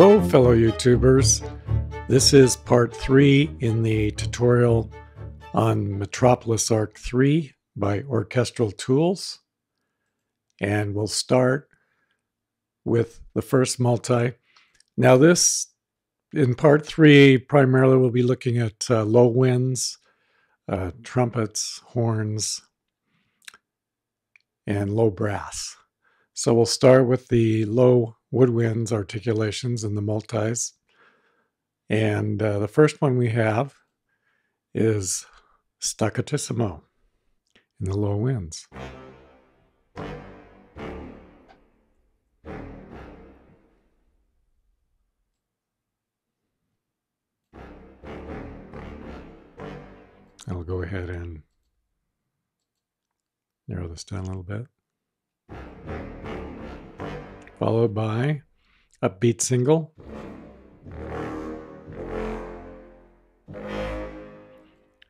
Hello, fellow YouTubers. This is part three in the tutorial on Metropolis Ark 3 by Orchestral Tools. And we'll start with the first multi. Now, this in part three, primarily we'll be looking at uh, low winds, uh, trumpets, horns, and low brass. So we'll start with the low woodwinds articulations and the multis. And uh, the first one we have is staccatissimo in the low winds. I'll go ahead and narrow this down a little bit. Followed by a beat single.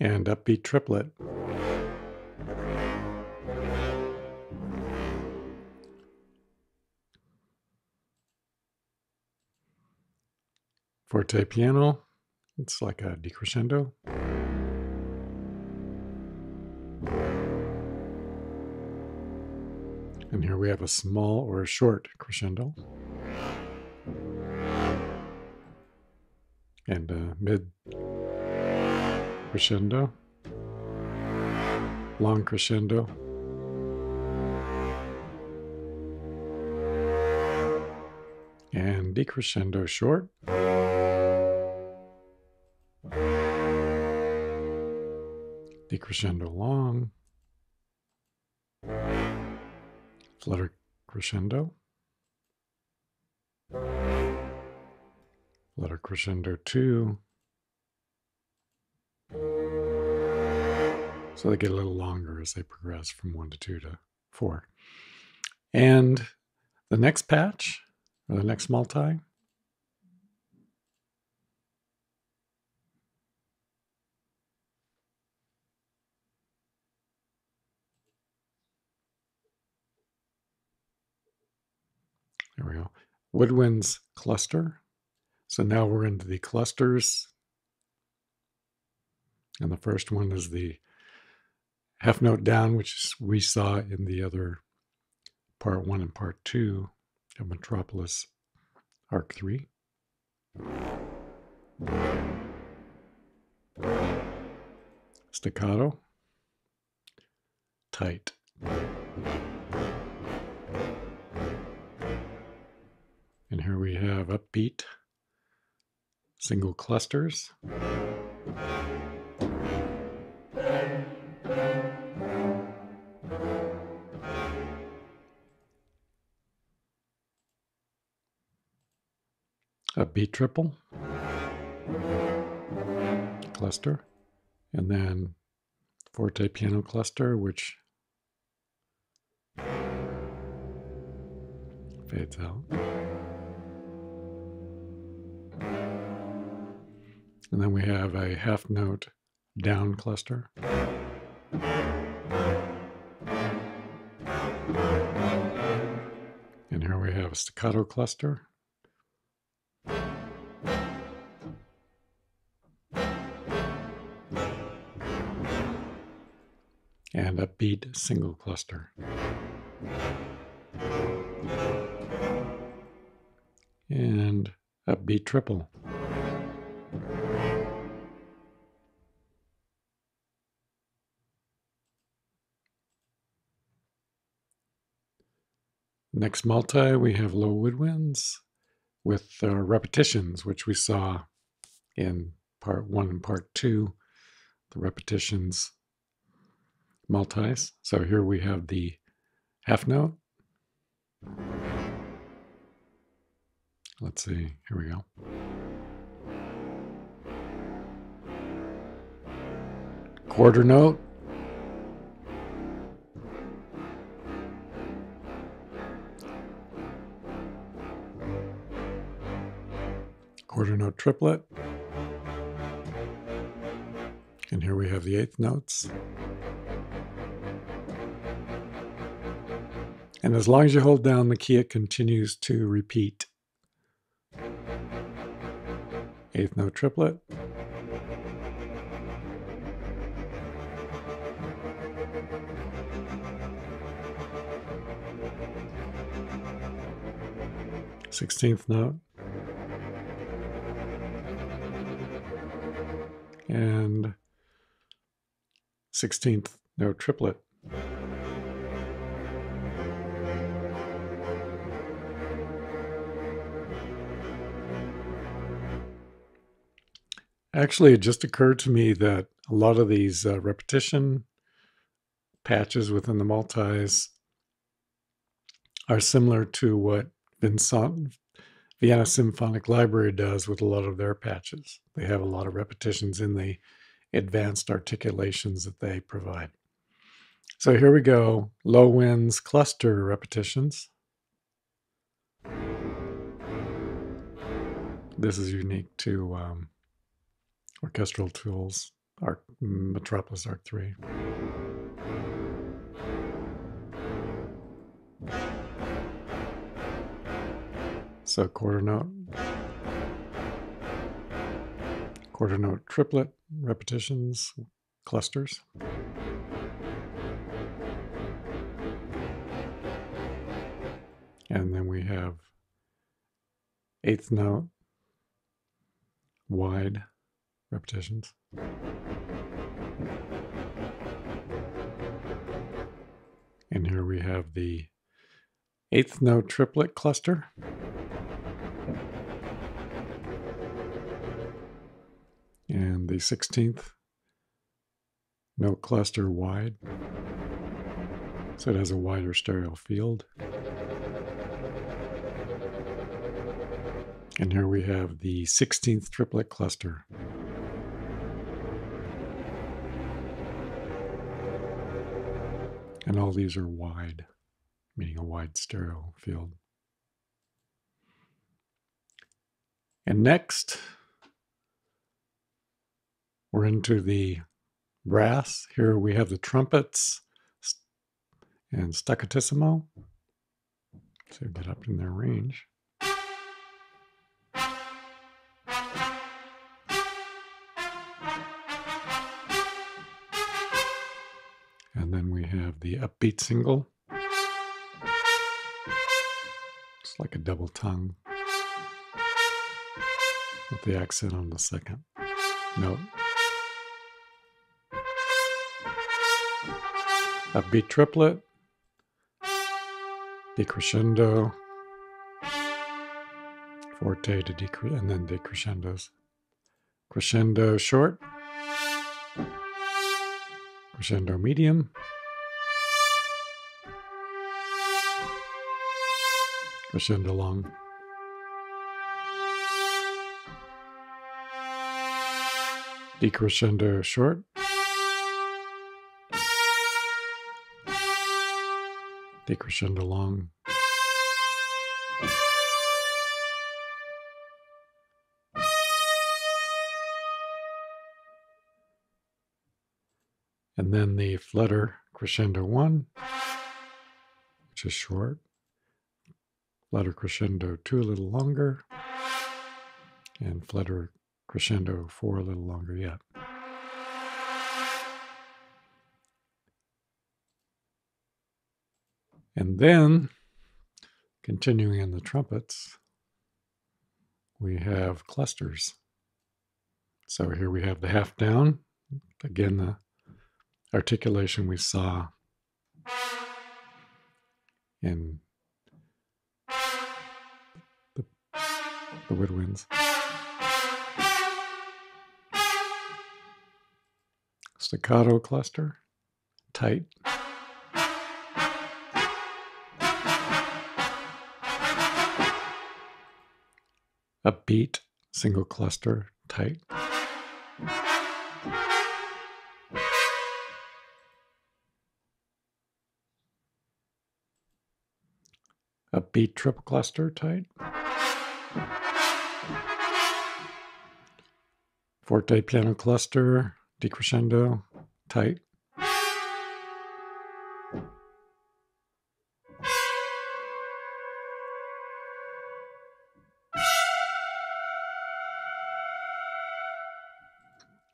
And upbeat triplet. Forte piano, it's like a decrescendo. We have a small or a short crescendo. And a mid crescendo. Long crescendo. And decrescendo short. Decrescendo long. Flutter crescendo, flutter crescendo 2. So they get a little longer as they progress from 1 to 2 to 4. And the next patch, or the next multi, There we go. Woodwinds cluster. So now we're into the clusters. And the first one is the half note down, which we saw in the other part one and part two of Metropolis Ark 3. Staccato. Tight. And here we have upbeat single clusters. A B triple cluster, and then forte piano cluster, which fades out. And then we have a half note down cluster. And here we have a staccato cluster. And a beat single cluster. And a beat triple. Next multi, we have low woodwinds with uh, repetitions, which we saw in part one and part two, the repetitions multis. So here we have the half note. Let's see, here we go. Quarter note. Quarter note triplet. And here we have the eighth notes. And as long as you hold down the key, it continues to repeat. eighth note triplet. Sixteenth note. And sixteenth note triplet. Actually, it just occurred to me that a lot of these uh, repetition patches within the multis are similar to what Vincent, Vienna Symphonic Library does with a lot of their patches. They have a lot of repetitions in the advanced articulations that they provide. So here we go, low winds cluster repetitions. This is unique to um, orchestral tools, Ark, Metropolis Ark 3. So quarter note, quarter note triplet repetitions, clusters. And then we have eighth note, wide repetitions. And here we have the eighth note triplet cluster. The 16th note cluster wide. So it has a wider stereo field. And here we have the 16th triplet cluster. And all these are wide, meaning a wide stereo field. And next, we're into the brass. Here we have the trumpets and staccatissimo. So get up in their range. And then we have the upbeat single. It's like a double tongue with the accent on the second note. Upbeat triplet, decrescendo, forte to decrescendo, and then decrescendos. Crescendo short, crescendo medium, crescendo long. Decrescendo short, decrescendo long. And then the flutter crescendo one, which is short. Flutter crescendo two, a little longer. And flutter crescendo four, a little longer yet. And then, continuing in the trumpets, we have clusters. So here we have the half down. Again, the articulation we saw in the, the woodwinds. Staccato cluster, tight. Upbeat, single cluster, tight. Upbeat triple cluster, tight. Forte piano cluster, decrescendo, tight.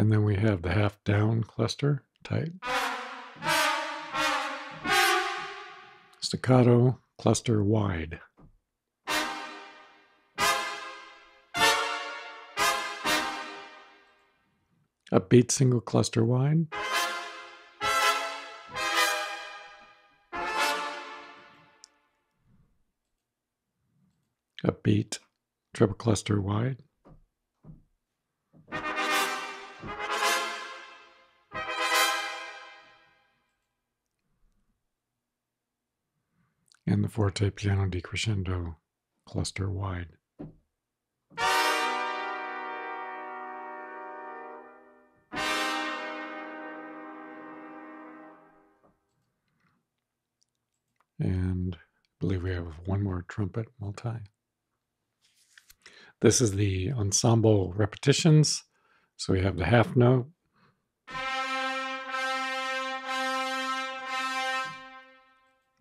And then we have the half down cluster, tight. Staccato, cluster wide. Upbeat single cluster wide. Upbeat triple cluster wide. And the forte piano decrescendo cluster wide. And I believe we have one more trumpet multi. This is the ensemble repetitions. So we have the half note,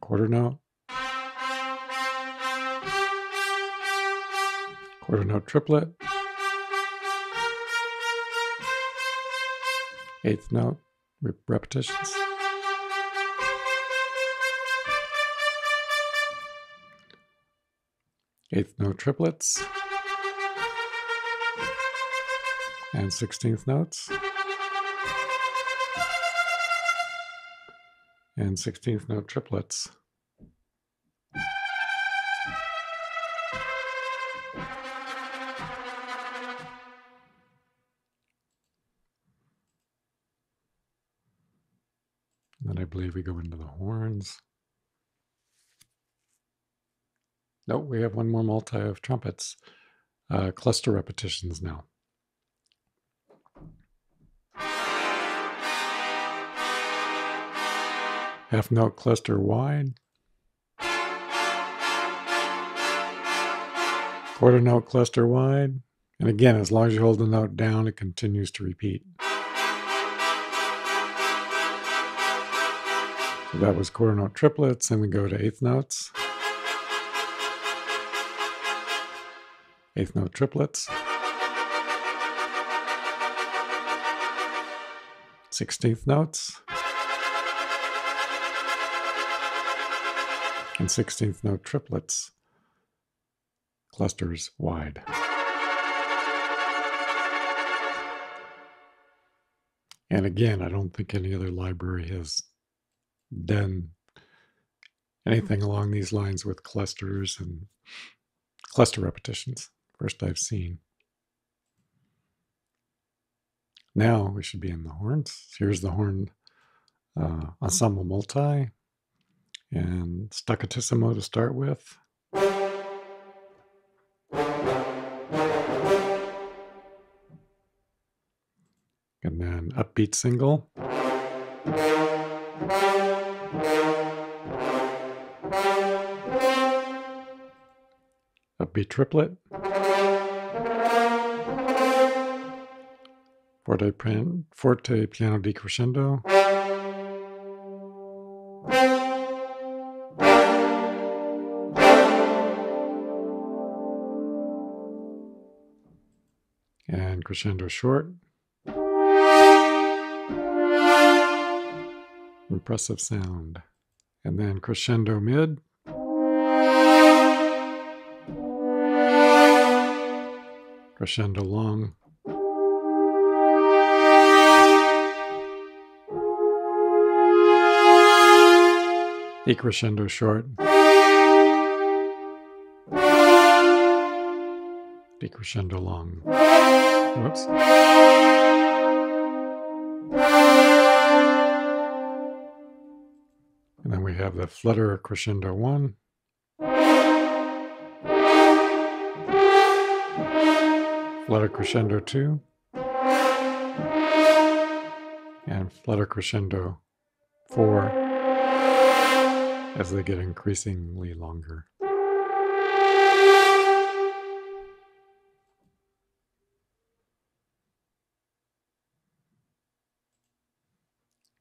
quarter note, quarter note triplet, eighth note repetitions. Eighth note triplets and 16th notes and 16th note triplets. We go into the horns. Nope, we have one more multi of trumpets. Uh, cluster repetitions now. Half note cluster wide. Quarter note cluster wide. And again, as long as you hold the note down, it continues to repeat. That was quarter note triplets. and we go to eighth notes. Eighth note triplets. Sixteenth notes. And sixteenth note triplets. Clusters wide. And again, I don't think any other library has done anything along these lines with clusters and cluster repetitions. First I've seen. Now we should be in the horns. Here's the horn uh, ensemble multi and staccatissimo to start with. And then upbeat single. Upbeat triplet. Forte, forte piano decrescendo. And crescendo short. Impressive sound. And then crescendo mid. Crescendo long. Decrescendo short. Decrescendo long. Whoops. And then we have the flutter crescendo one. Flutter crescendo two. And flutter crescendo four as they get increasingly longer.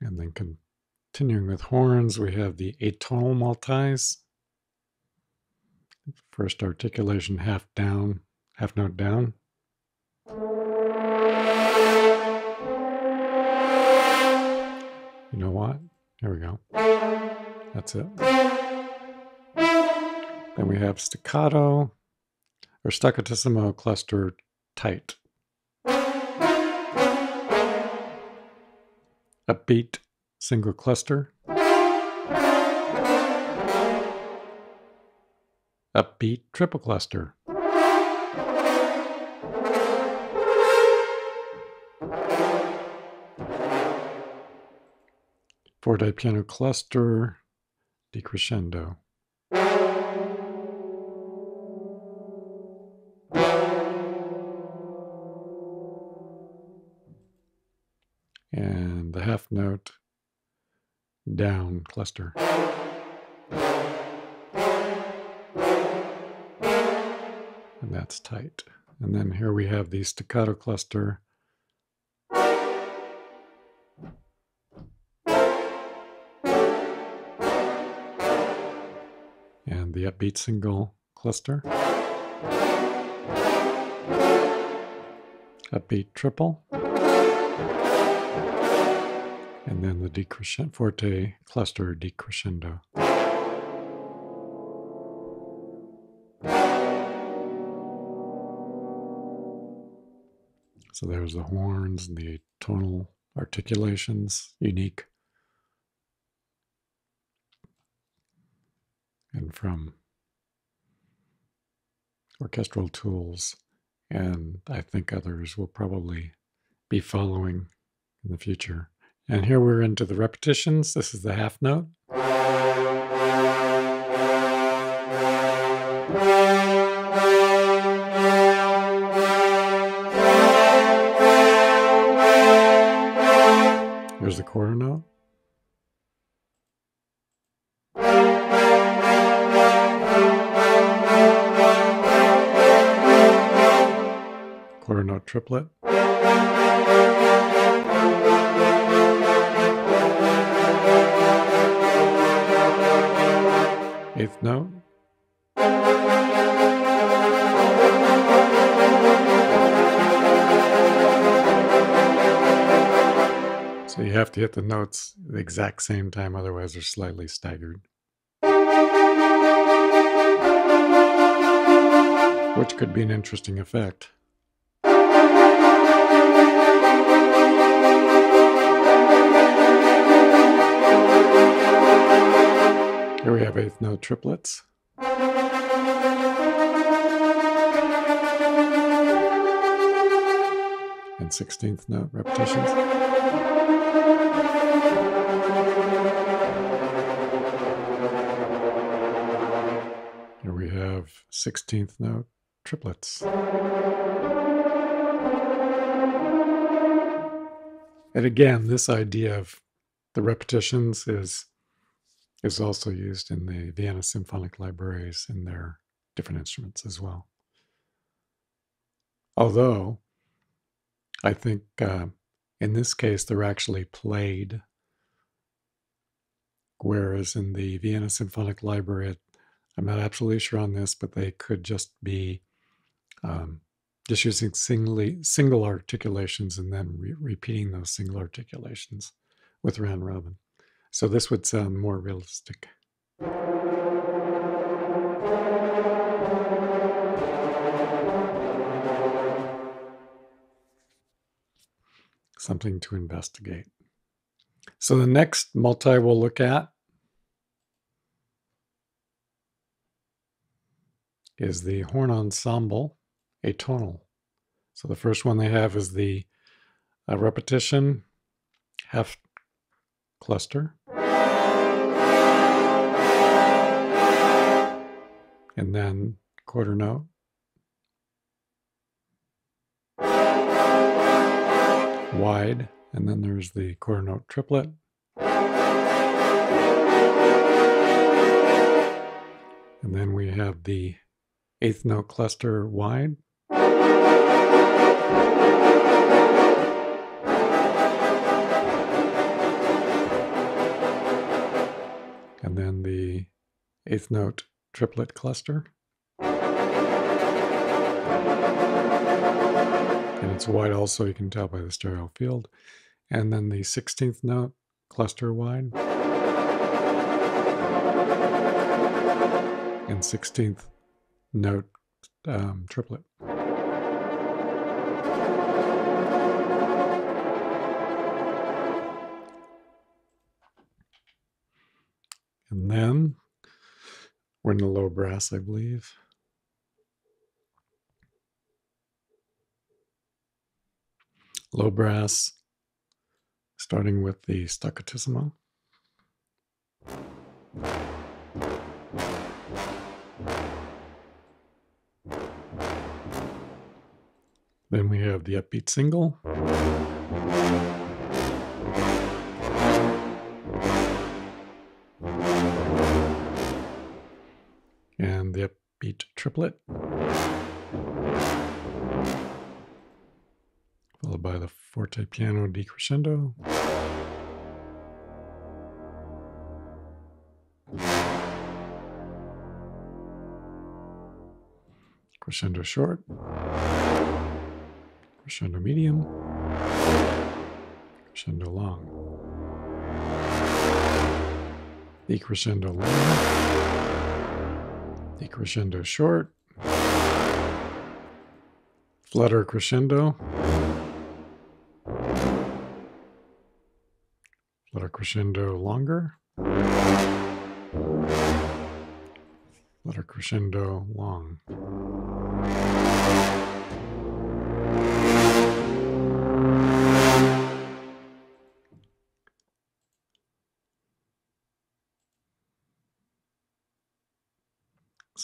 And then continuing with horns, we have the atonal multis. First articulation half down, half note down. You know what? Here we go. That's it. Then we have staccato or staccatissimo cluster tight. Upbeat single cluster. Upbeat triple cluster. Forte piano cluster decrescendo. And the half note down cluster. And that's tight. And then here we have the staccato cluster. Upbeat single cluster. Upbeat triple. And then the decrescendo forte cluster decrescendo. So there's the horns and the tonal articulations, unique. And from orchestral tools, and I think others will probably be following in the future. And here we're into the repetitions. This is the half note. Here's the quarter note. Quarter note triplet. Eighth note. So you have to hit the notes the exact same time, otherwise they're slightly staggered. Which could be an interesting effect. Here we have eighth note triplets. And 16th note repetitions. Here we have 16th note triplets. And again, this idea of the repetitions is is also used in the Vienna Symphonic Libraries in their different instruments as well. Although I think uh, in this case they're actually played, whereas in the Vienna Symphonic Library, I'm not absolutely sure on this, but they could just be um, just using singly, single articulations and then re- repeating those single articulations with round robin. So this would sound more realistic. Something to investigate. So the next multi we'll look at is the horn ensemble atonal. So the first one they have is the uh, repetition half cluster. And then quarter note. Wide, and then there's the quarter note triplet. And then we have the eighth note cluster wide. and then the eighth note triplet cluster. And it's wide also, you can tell by the stereo field. And then the 16th note cluster wide. And 16th note um, triplet. And then we're in the low brass, I believe. Low brass, starting with the staccatissimo. Then we have the upbeat single. Triplet. Followed by the forte piano decrescendo. Crescendo short crescendo medium, crescendo long, decrescendo long, decrescendo short, flutter crescendo, flutter crescendo longer, flutter crescendo long.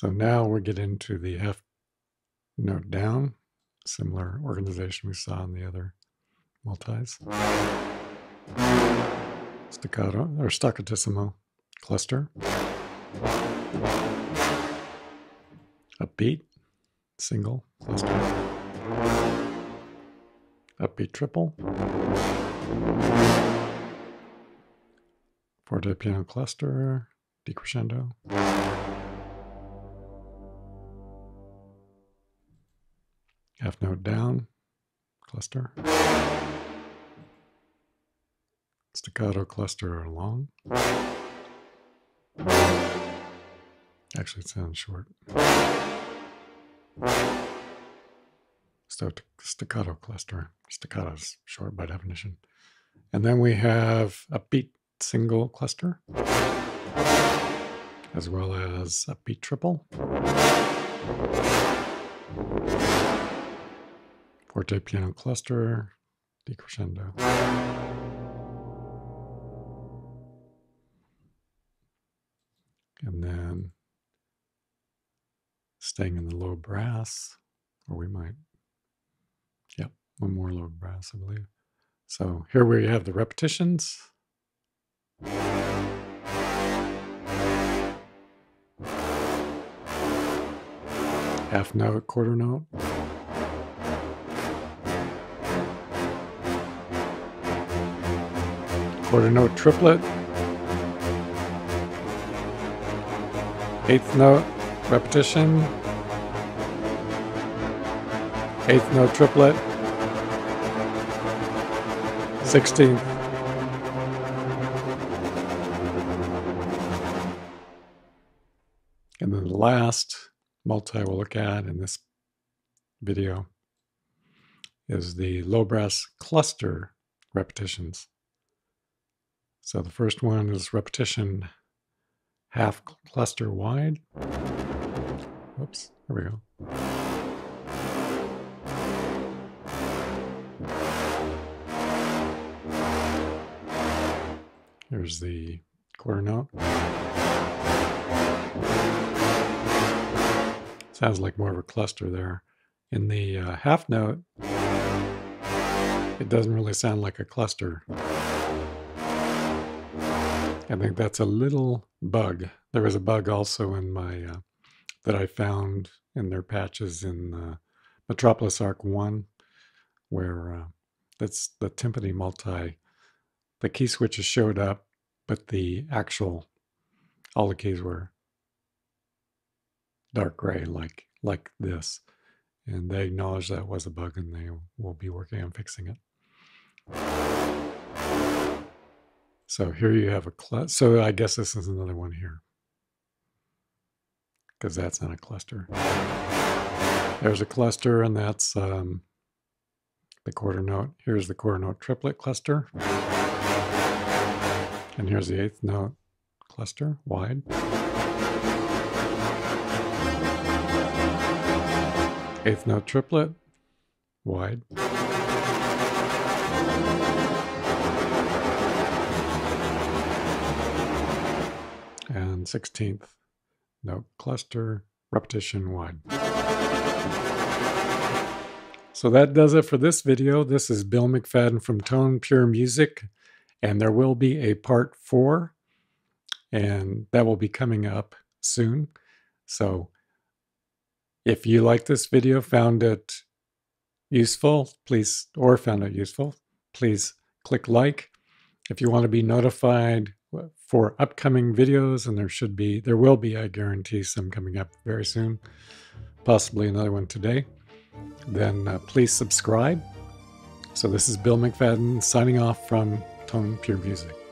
So now we get into the F note down, similar organization we saw in the other multis. Staccato or staccatissimo cluster. Upbeat, single cluster. Upbeat triple. Forte piano cluster, decrescendo. Half note down, cluster. Staccato cluster long. Actually, it sounds short. Staccato cluster. Staccato is short by definition. And then we have a beat single cluster, as well as a beat triple forte piano cluster, decrescendo. And then staying in the low brass, or we might, yep, one more low brass, I believe. So here we have the repetitions. Half note, quarter note. Quarter note triplet, eighth note repetition, eighth note triplet, 16th. And then the last multi we'll look at in this video is the low brass cluster repetitions. So the first one is repetition half cluster wide. Oops, there we go. Here's the quarter note. Sounds like more of a cluster there. In the uh, half note, it doesn't really sound like a cluster. I think that's a little bug. There was a bug also in my uh, that I found in their patches in uh, Metropolis Ark One, where uh, that's the timpani multi. The key switches showed up, but the actual all the keys were dark gray, like like this, and they acknowledged that was a bug, and they will be working on fixing it. So here you have a cluster. So I guess this is another one here because that's not a cluster. There's a cluster and that's um, the quarter note. Here's the quarter note triplet cluster. And here's the eighth note cluster, wide. Eighth note triplet, wide. And 16th note cluster, repetition one. So that does it for this video. This is Bill McFadden from Tone Pure Music, and there will be a part four, and that will be coming up soon. So if you like this video, found it useful, please, or found it useful, please click like. If you want to be notified for upcoming videos, and there should be, there will be, I guarantee, some coming up very soon, possibly another one today, then uh, please subscribe. So this is Bill McFadden signing off from Tone Pure Music.